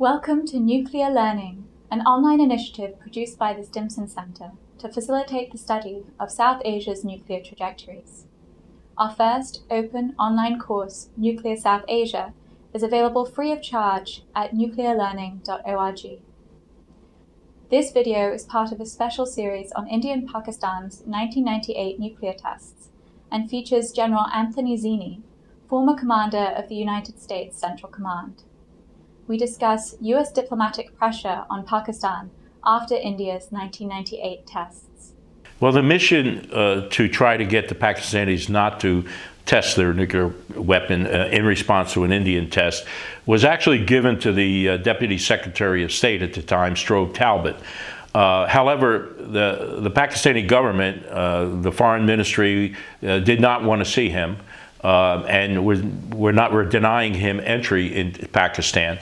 Welcome to Nuclear Learning, an online initiative produced by the Stimson Center to facilitate the study of South Asia's nuclear trajectories. Our first open online course, Nuclear South Asia, is available free of charge at nuclearlearning.org. This video is part of a special series on India and Pakistan's 1998 nuclear tests and features General Anthony Zinni, former commander of the United States Central Command. We discuss US diplomatic pressure on Pakistan after India's 1998 tests. Well, the mission uh, to try to get the Pakistanis not to test their nuclear weapon uh, in response to an Indian test was actually given to the uh, Deputy Secretary of State at the time, Strobe Talbott. Uh, however, the, the Pakistani government, uh, the foreign ministry, uh, did not want to see him. Uh, and we're, we're not we're denying him entry in Pakistan.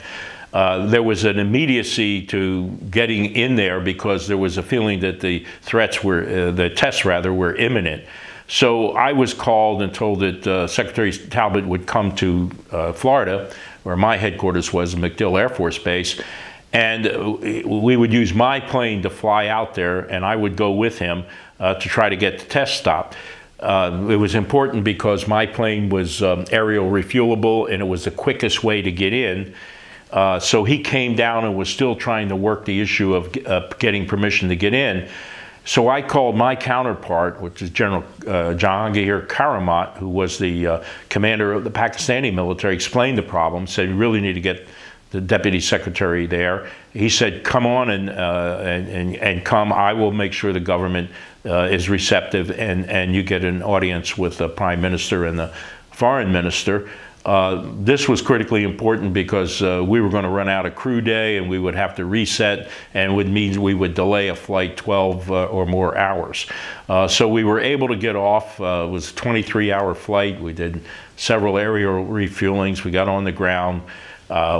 Uh, there was an immediacy to getting in there because there was a feeling that the threats were, uh, the tests rather, were imminent. So I was called and told that uh, Secretary Talbott would come to uh, Florida, where my headquarters was, MacDill Air Force Base, and we would use my plane to fly out there, and I would go with him uh, to try to get the test stopped. Uh, it was important because my plane was um, aerial refuelable and it was the quickest way to get in. Uh, so he came down and was still trying to work the issue of uh, getting permission to get in. So I called my counterpart, which is General uh, Jahangir Karamat, who was the uh, commander of the Pakistani military, explained the problem, said, you really need to get the deputy secretary there. He said, come on and, uh, and, and, come. I will make sure the government uh, is receptive and, and you get an audience with the prime minister and the foreign minister. Uh, this was critically important because uh, we were going to run out of crew day and we would have to reset and would mean we would delay a flight 12 uh, or more hours. Uh, so we were able to get off. It was a 23 hour flight. We did several aerial refuelings. We got on the ground.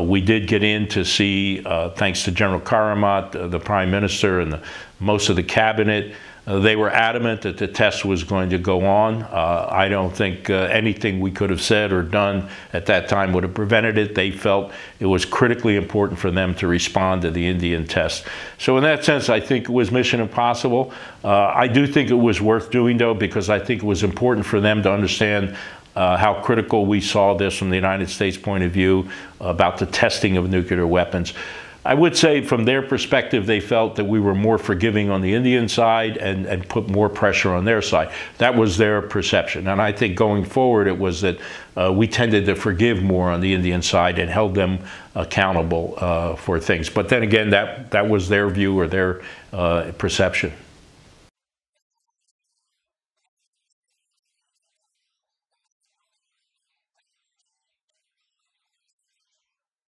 We did get in to see, thanks to General Karamat, the Prime Minister, and the, most of the cabinet. Uh, they were adamant that the test was going to go on. Uh, I don't think uh, anything we could have said or done at that time would have prevented it. They felt it was critically important for them to respond to the Indian test. So in that sense, I think it was mission impossible. Uh, I do think it was worth doing, though, because I think it was important for them to understand uh, how critical we saw this from the United States point of view about the testing of nuclear weapons. I would say from their perspective, they felt that we were more forgiving on the Indian side and, and put more pressure on their side. That was their perception. And I think going forward, it was that uh, we tended to forgive more on the Indian side and held them accountable uh, for things. But then again, that, that was their view or their uh, perception.